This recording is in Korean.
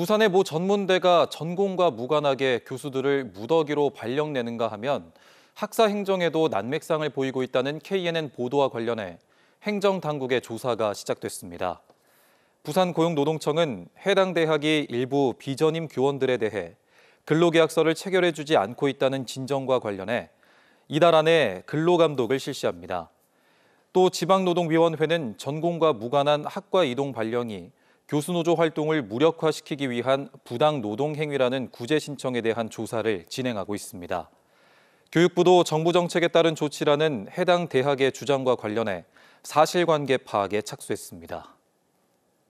부산의 모 전문대가 전공과 무관하게 교수들을 무더기로 발령내는가 하면 학사 행정에도 난맥상을 보이고 있다는 KNN 보도와 관련해 행정 당국의 조사가 시작됐습니다. 부산 고용노동청은 해당 대학이 일부 비전임 교원들에 대해 근로계약서를 체결해 주지 않고 있다는 진정과 관련해 이달 안에 근로감독을 실시합니다. 또 지방노동위원회는 전공과 무관한 학과 이동 발령이 교수노조 활동을 무력화시키기 위한 부당 노동 행위라는 구제 신청에 대한 조사를 진행하고 있습니다. 교육부도 정부 정책에 따른 조치라는 해당 대학의 주장과 관련해 사실관계 파악에 착수했습니다.